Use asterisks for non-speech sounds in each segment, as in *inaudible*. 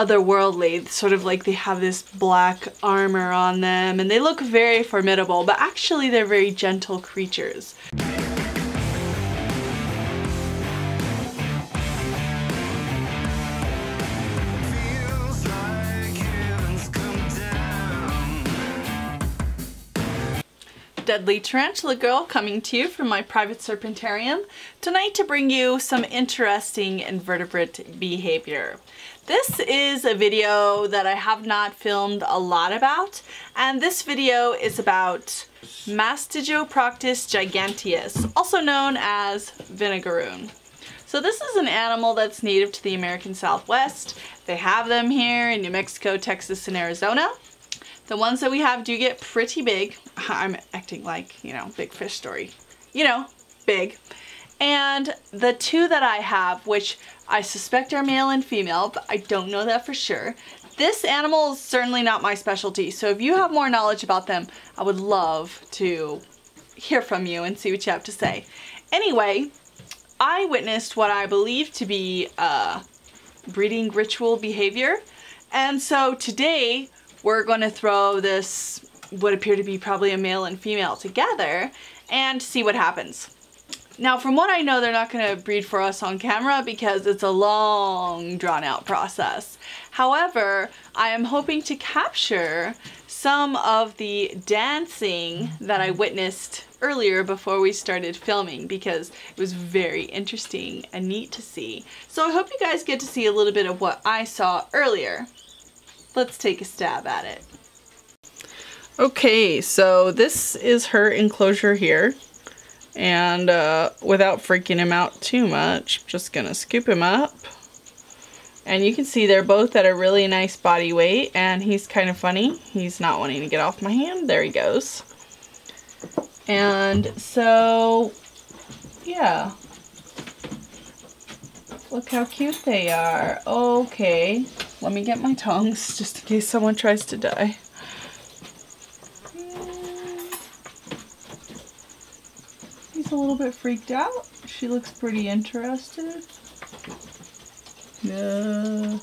otherworldly, sort of like they have this black armor on them and they look very formidable, but actually they're very gentle creatures. Deadly Tarantula Girl coming to you from my private serpentarium tonight to bring you some interesting invertebrate behavior. This is a video that I have not filmed a lot about and this video is about Mastigoproctus giganteus, also known as vinegaroon. So this is an animal that's native to the American Southwest. They have them here in New Mexico, Texas, and Arizona. The ones that we have do get pretty big. *laughs* I'm acting like, you know, big fish story. You know, big. And the two that I have, which I suspect are male and female, but I don't know that for sure. This animal is certainly not my specialty, so if you have more knowledge about them, I would love to hear from you and see what you have to say. Anyway, I witnessed what I believe to be a breeding ritual behavior, and so today we're going to throw this what appear to be probably a male and female together and see what happens. Now from what I know they're not going to breed for us on camera because it's a long drawn out process. However, I am hoping to capture some of the dancing that I witnessed earlier before we started filming because it was very interesting and neat to see. So I hope you guys get to see a little bit of what I saw earlier let's take a stab at it. Okay, so this is her enclosure here. And uh, without freaking him out too much, just gonna scoop him up. And you can see they're both at a really nice body weight and he's kind of funny. He's not wanting to get off my hand. There he goes. And so, yeah. Look how cute they are. Okay. Let me get my tongs *laughs* just in case someone tries to die. He's a little bit freaked out. She looks pretty interested. Yeah.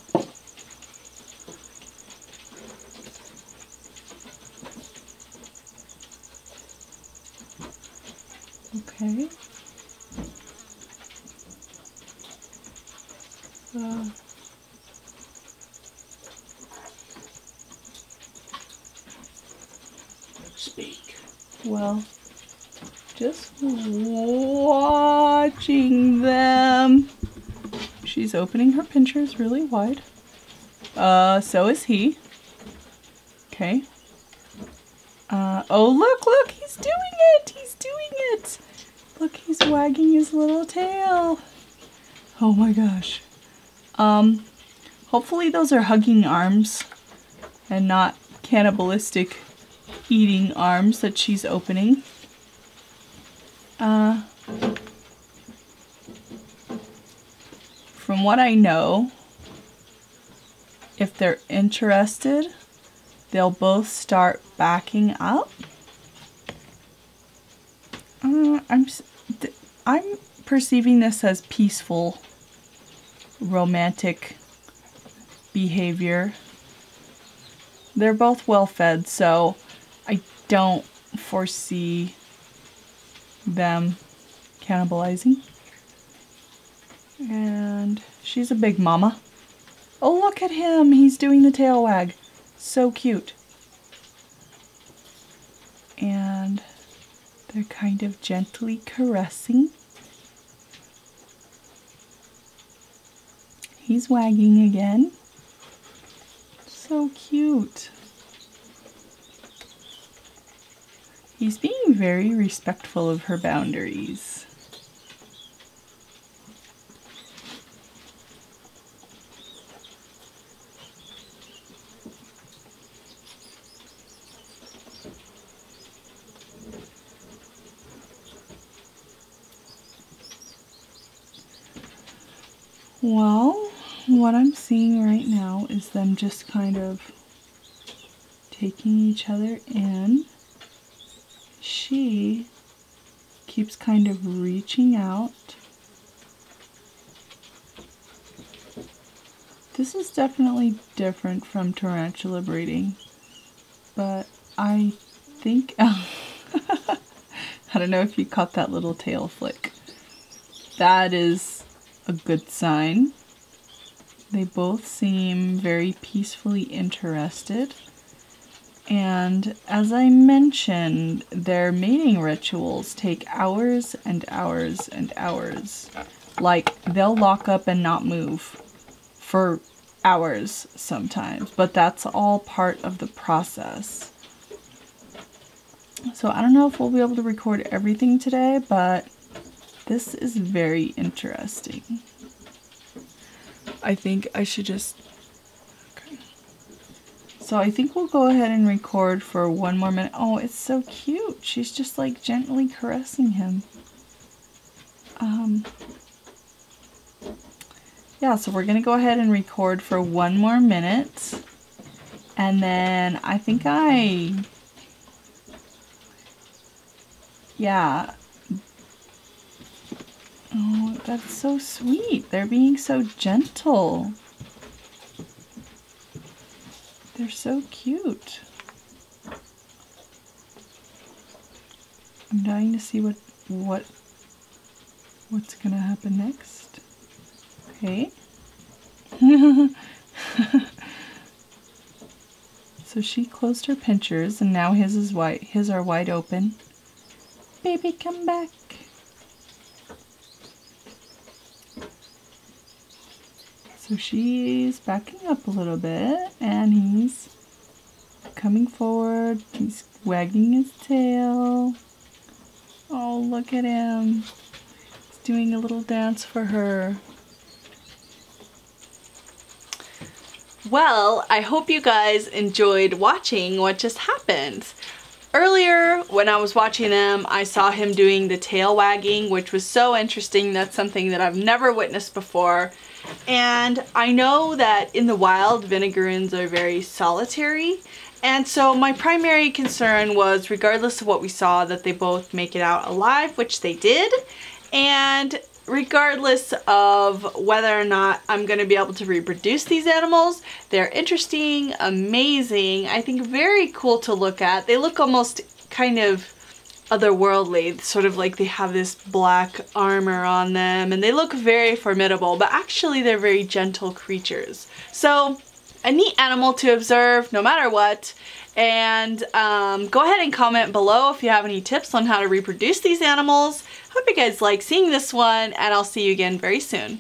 Okay. Uh, well. Just watching them. She's opening her pinchers really wide. Uh, so is he. Okay. Uh, oh look, look, he's doing it! He's doing it! Look, he's wagging his little tail. Oh my gosh. Um, hopefully those are hugging arms and not cannibalistic eating arms that she's opening. Uh, from what I know, if they're interested, they'll both start backing up. Uh, I'm I'm perceiving this as peaceful, romantic behavior. They're both well fed, so I don't foresee them cannibalizing. And she's a big mama. Oh, look at him. He's doing the tail wag. So cute. And they're kind of gently caressing. He's wagging again. So cute. He's being very respectful of her boundaries. Well, what I'm seeing right now is them just kind of taking each other in she keeps kind of reaching out This is definitely different from tarantula breeding, but I think, *laughs* I don't know if you caught that little tail flick. That is a good sign. They both seem very peacefully interested. And as I mentioned, their mating rituals take hours and hours and hours. Like, they'll lock up and not move for hours sometimes, but that's all part of the process. So I don't know if we'll be able to record everything today, but this is very interesting. I think I should just... So I think we'll go ahead and record for one more minute. Oh, it's so cute. She's just like gently caressing him. Um, yeah, so we're going to go ahead and record for one more minute. And then I think I... Yeah, Oh, that's so sweet. They're being so gentle. They're so cute. I'm dying to see what what what's gonna happen next. Okay. *laughs* so she closed her pinchers and now his is wide his are wide open. Baby come back. So she's backing up a little bit and he's coming forward. He's wagging his tail. Oh, look at him. He's doing a little dance for her. Well, I hope you guys enjoyed watching what just happened. Earlier, when I was watching them, I saw him doing the tail wagging, which was so interesting. That's something that I've never witnessed before. And I know that in the wild, vinegaroons are very solitary. And so my primary concern was, regardless of what we saw, that they both make it out alive, which they did. And regardless of whether or not I'm going to be able to reproduce these animals, they're interesting, amazing, I think very cool to look at. They look almost kind of otherworldly, sort of like they have this black armor on them and they look very formidable, but actually they're very gentle creatures. So a neat animal to observe no matter what. And um, go ahead and comment below if you have any tips on how to reproduce these animals. Hope you guys like seeing this one and I'll see you again very soon.